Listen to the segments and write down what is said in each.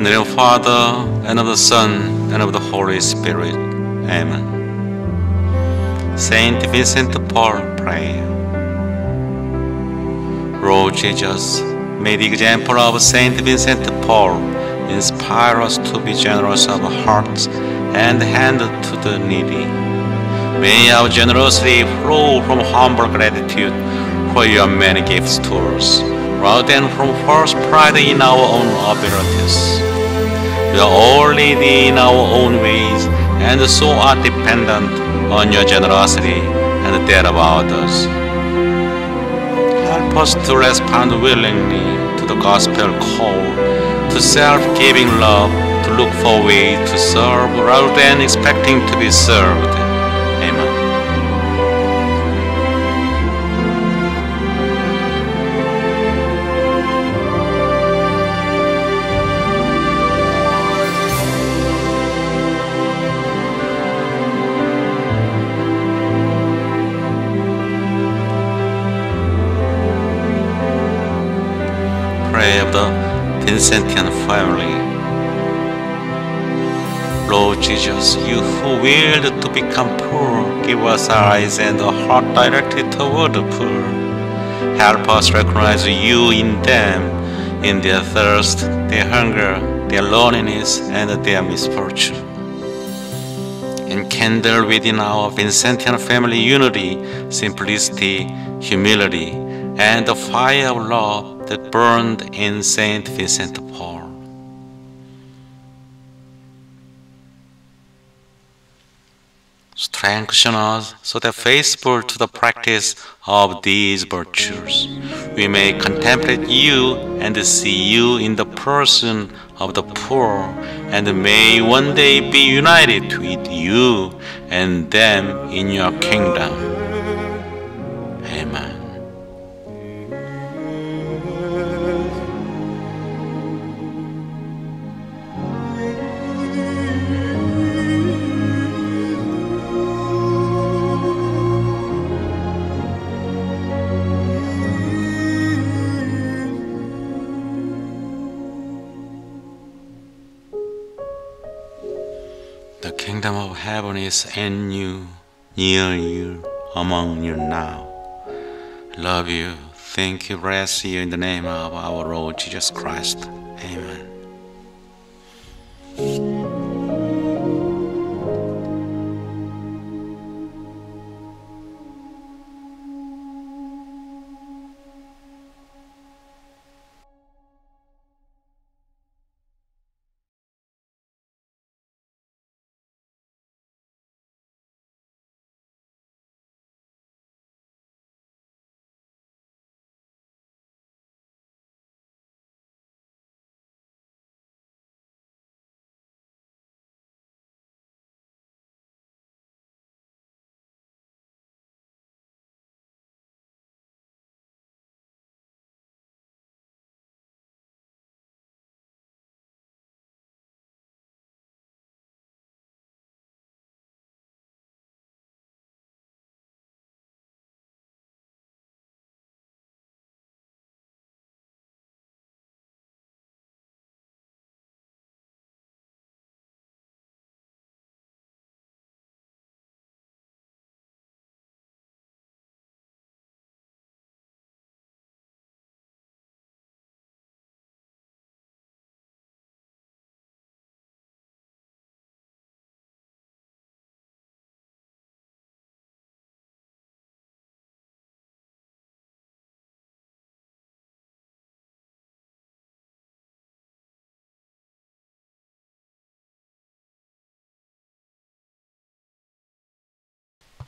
In the name of the Father, and of the Son, and of the Holy Spirit. Amen. Saint Vincent de Paul, pray. Lord Jesus, may the example of Saint Vincent de Paul inspire us to be generous of heart and hand to the needy. May our generosity flow from humble gratitude for your many gifts to us, rather than from false pride in our own abilities. We are all needy in our own ways, and so are dependent on your generosity and that of others. Help us to respond willingly to the gospel call to self-giving love, to look for ways to serve rather than expecting to be served. Pray of the Vincentian family. Lord Jesus, you who willed to become poor, give us eyes and a heart directed toward the poor. Help us recognize you in them, in their thirst, their hunger, their loneliness, and their misfortune. Enkindle within our Vincentian family unity, simplicity, humility, and the fire of love that burned in Saint Vincent de Paul. Strengthen us so that faithful to the practice of these virtues, we may contemplate you and see you in the person of the poor, and may one day be united with you and them in your kingdom. The kingdom of heaven is in you, near you, among you now. Love you, thank you, bless you in the name of our Lord Jesus Christ. Amen.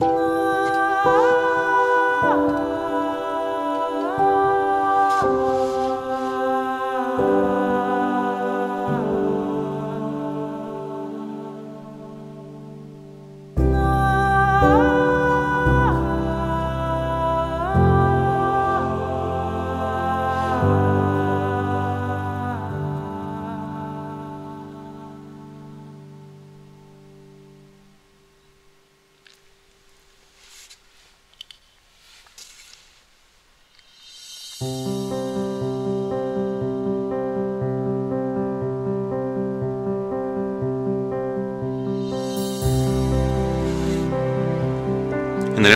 You.